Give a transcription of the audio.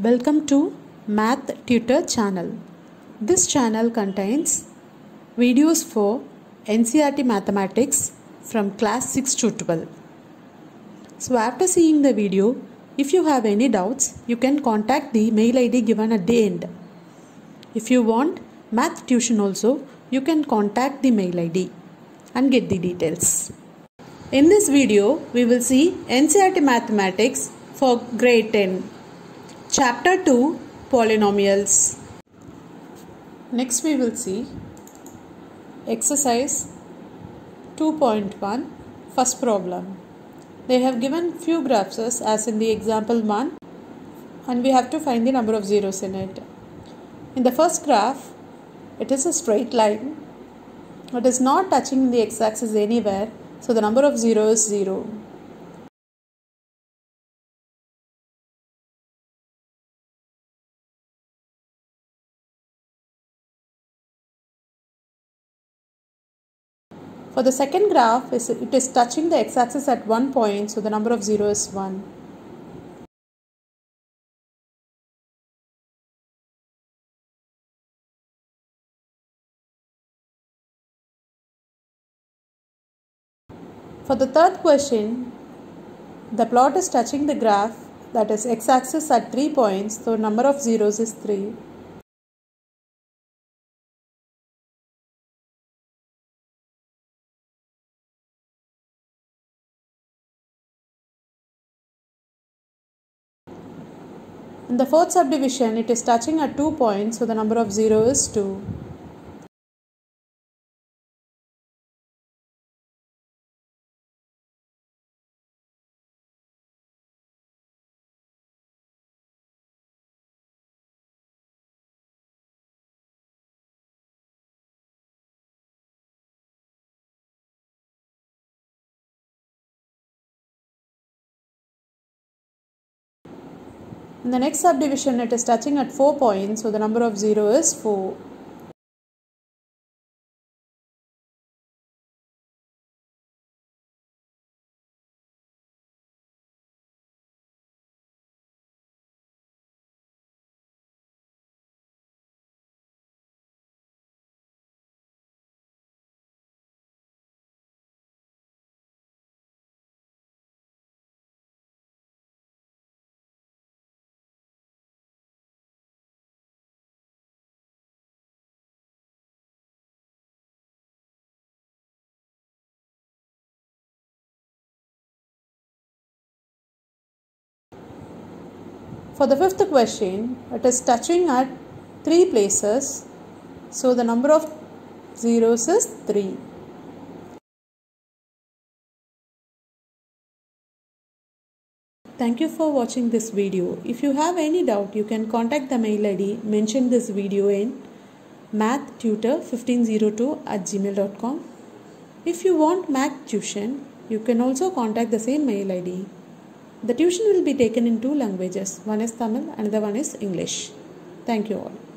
Welcome to Math Tutor channel. This channel contains videos for NCERT mathematics from class 6 to 12. So after seeing the video, if you have any doubts, you can contact the mail ID given at the end. If you want math tuition also, you can contact the mail ID and get the details. In this video, we will see NCERT mathematics for grade 10. Chapter 2 Polynomials. Next, we will see exercise 2.1 first problem. They have given few graphs as in the example 1 and we have to find the number of zeros in it. In the first graph, it is a straight line. But it is not touching the x-axis anywhere, so the number of zeros is 0. For the second graph, it is touching the x-axis at one point, so the number of zeros is 1. For the third question, the plot is touching the graph that is x-axis at 3 points, so number of zeros is 3. In the fourth subdivision, it is touching at 2 points, so the number of zeros is 2. In the next subdivision, it is touching at 4 points, so the number of 0 is 4. For the fifth question, it is touching at three places. So the number of zeros is 3. Thank you for watching this video. If you have any doubt, you can contact the mail ID mentioned this video in mathtutor1502 at gmail.com. If you want math tuition, you can also contact the same mail ID. The tuition will be taken in two languages. One is Tamil, another one is English. Thank you all.